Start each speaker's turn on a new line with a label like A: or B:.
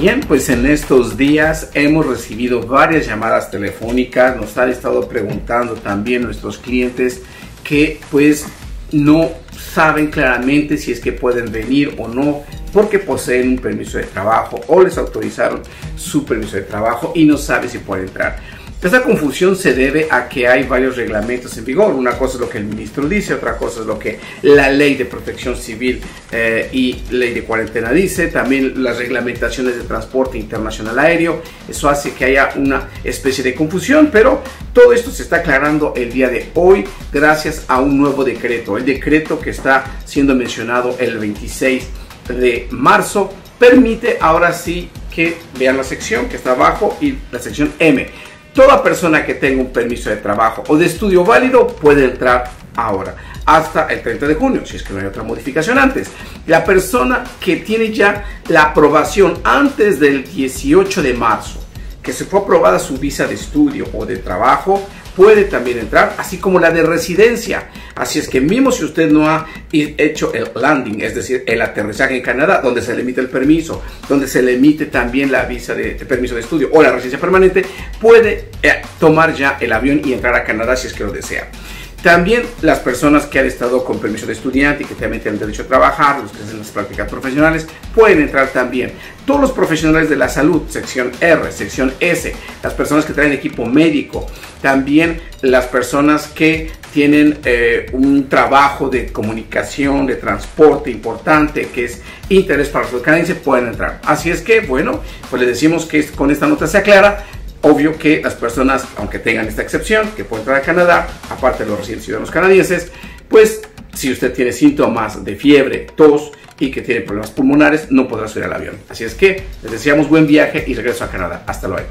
A: Bien, pues en estos días hemos recibido varias llamadas telefónicas, nos han estado preguntando también nuestros clientes que pues no saben claramente si es que pueden venir o no porque poseen un permiso de trabajo o les autorizaron su permiso de trabajo y no saben si pueden entrar. Esta confusión se debe a que hay varios reglamentos en vigor. Una cosa es lo que el ministro dice, otra cosa es lo que la ley de protección civil eh, y ley de cuarentena dice, también las reglamentaciones de transporte internacional aéreo. Eso hace que haya una especie de confusión, pero todo esto se está aclarando el día de hoy gracias a un nuevo decreto, el decreto que está siendo mencionado el 26 de marzo permite ahora sí que vean la sección que está abajo y la sección M Toda persona que tenga un permiso de trabajo o de estudio válido puede entrar ahora, hasta el 30 de junio, si es que no hay otra modificación antes. La persona que tiene ya la aprobación antes del 18 de marzo, que se fue aprobada su visa de estudio o de trabajo, puede también entrar, así como la de residencia. Así es que mismo si usted no ha hecho el landing, es decir, el aterrizaje en Canadá, donde se le emite el permiso, donde se le emite también la visa de, permiso de estudio o la residencia permanente, puede eh, tomar ya el avión y entrar a Canadá si es que lo desea. También las personas que han estado con permiso de estudiante y que también tienen derecho a trabajar, los que hacen las prácticas profesionales, pueden entrar también. Todos los profesionales de la salud, sección R, sección S, las personas que traen equipo médico, también las personas que tienen eh, un trabajo de comunicación, de transporte importante, que es interés para los canadienses, pueden entrar. Así es que, bueno, pues les decimos que con esta nota se aclara Obvio que las personas, aunque tengan esta excepción, que pueden entrar a Canadá, aparte de los residentes ciudadanos canadienses, pues si usted tiene síntomas de fiebre, tos y que tiene problemas pulmonares, no podrá subir al avión. Así es que les deseamos buen viaje y regreso a Canadá. Hasta luego.